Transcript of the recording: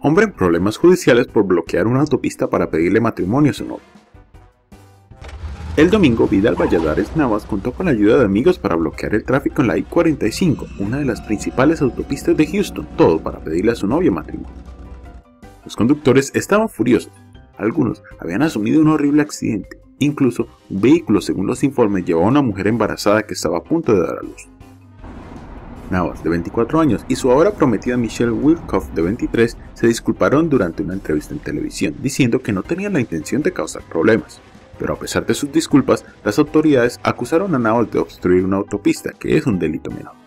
Hombre en problemas judiciales por bloquear una autopista para pedirle matrimonio a su novio. El domingo, Vidal Valladares Navas contó con la ayuda de amigos para bloquear el tráfico en la I-45, una de las principales autopistas de Houston, todo para pedirle a su novia matrimonio. Los conductores estaban furiosos. Algunos habían asumido un horrible accidente. Incluso, un vehículo, según los informes, llevó a una mujer embarazada que estaba a punto de dar a luz. Navas, de 24 años, y su ahora prometida Michelle Wilcoff, de 23, se disculparon durante una entrevista en televisión, diciendo que no tenían la intención de causar problemas pero a pesar de sus disculpas, las autoridades acusaron a Navas de obstruir una autopista, que es un delito menor.